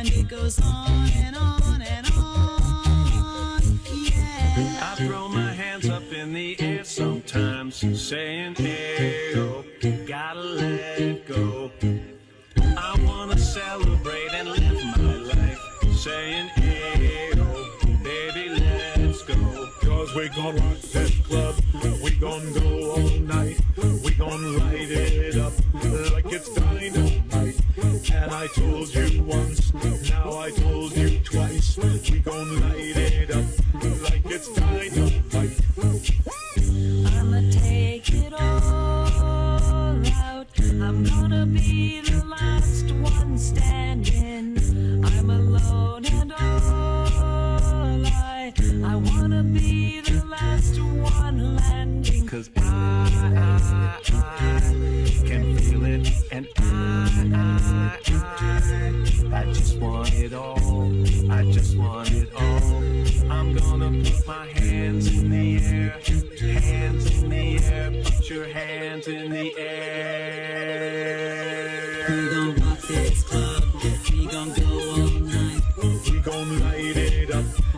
And it goes on and on and on. Yeah. I throw my hands up in the air sometimes, saying, hey, oh, gotta let go. I wanna celebrate and live my life, saying, hey, oh, baby, let's go. Cause we gon' rock that club. We gon' go all night. We gon' light it up like it's dynamite. And I told you I told you twice. We gon' light it up like it's dynamite. I'ma take it all out. I'm gonna be the last one standing. I'm alone and all I I wanna be the last one landing. Cause I, I, I can feel it, and I, I, I, I just want it all. I just want it all. I'm gonna put my hands in the air. Hands in the air. Put your hands in the air. We gon' rock this club. We gon' go all night. We gon' light it up.